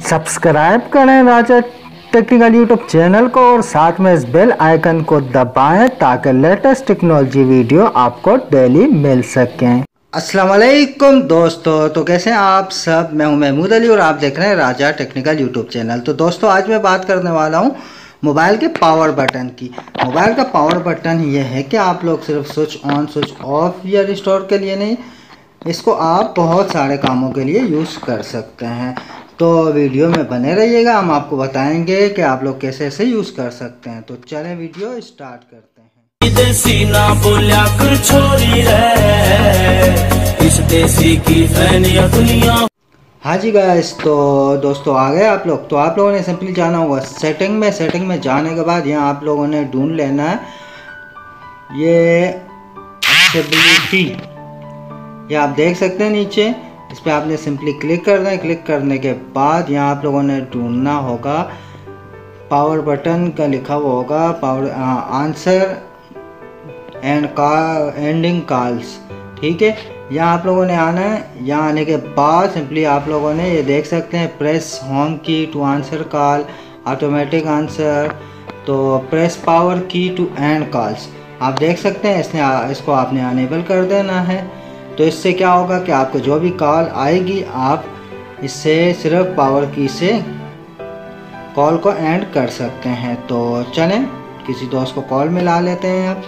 Subscribe करें राजा technical YouTube channel को और साथ में इस बेल आइकन को दबाएँ ताकि लेटेस्ट टेक्नोलॉजी वीडियो आपको डेली मिल सकें। अस्सलाम वालेकुम दोस्तों तो कैसे हैं आप सब? मैं हूँ महमूद अली और आप देख रहे हैं राजा टेक्निकल यूट्यूब चैनल। तो दोस्तों, आज मैं बात करने वाला हूँ मोबाइल के पावर बटन की। मोबाइल का पावर बटन ये है कि आप लोग सिर्फ़ स्विच ऑन, स्विच ऑफ़ या रिस्टोर के लिए नहीं, इसको आप बहुत सारे कामों के लिए यूज़ कर सकते हैं। तो वीडियो में बने रहिएगा हम आपको बताएँगे कि आप लोग कैसे ऐसे यूज़ कर सकते हैं। तो चलें वीडियो स्टार्ट करते हैं। देसी ना बोलिया कर छोरी है। इस देसी की दुनिया। हाँ जी गाइस तो दोस्तों आ गए आप लोग। तो आप लोगों ने सिंपली जाना होगा सेटिंग में। सेटिंग में जाने के बाद यहाँ आप लोगों ने ढूंढ लेना है। ये एक्सेबिलिटी ये आप देख सकते हैं नीचे। इस पर आपने सिंपली क्लिक करना है। क्लिक करने के बाद यहाँ आप लोगों ने ढूंढना होगा। पावर बटन का लिखा हुआ होगा। पावर आंसर एंड का एंडिंग कॉल्स ठीक है? यहाँ आप लोगों ने आना है। यहाँ आने के बाद सिंपली आप लोगों ने ये देख सकते हैं। Press home key to answer call automatic answer तो press power key to end calls आप देख सकते हैं, इसने इसको आपने अनेबल कर देना है। तो इससे क्या होगा कि आपको जो भी कॉल आएगी, आप इससे सिर्फ़ पावर की से कॉल को एंड कर सकते हैं। तो चलें, किसी दोस्त को कॉल मिला लेते हैं अब।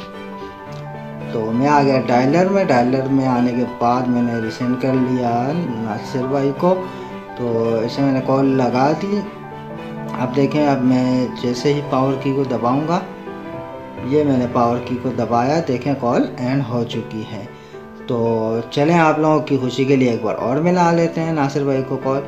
तो मैं आ गया डायलर में। डायलर में आने के बाद मैंने रिसेंड कर लिया नासिर भाई को। तो इसे मैंने कॉल लगा दी। अब देखें, अब मैं जैसे ही पावर की को दबाऊँगा, ये मैंने पावर की को दबाया। देखें, कॉल एंड हो चुकी है। तो चलें आप लोगों की खुशी के लिए एक बार और मिला लेते हैं नासिर भाई को कॉल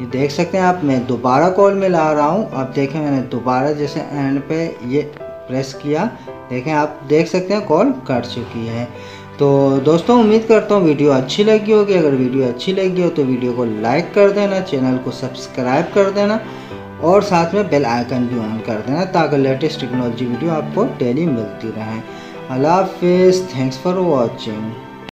ये देख सकते हैं आप, मैं दोबारा कॉल मिला रहा हूँ। अब देखें मैंने दोबारा जैसे एंड पे ये प्रेस किया। देखें आप देख सकते हैं कॉल कट चुकी है। तो दोस्तों, उम्मीद करता हूँ वीडियो अच्छी लगी होगी। अगर वीडियो अच्छी लगी हो तो वीडियो को लाइक कर देना चैनल को सब्सक्राइब कर देना और साथ में बेल आइकन भी ऑन कर देना ताकि लेटेस्ट टेक्नोलॉजी वीडियो आपको डेली मिलती रहे। अल्लाह हाफिज़। Thanks for watching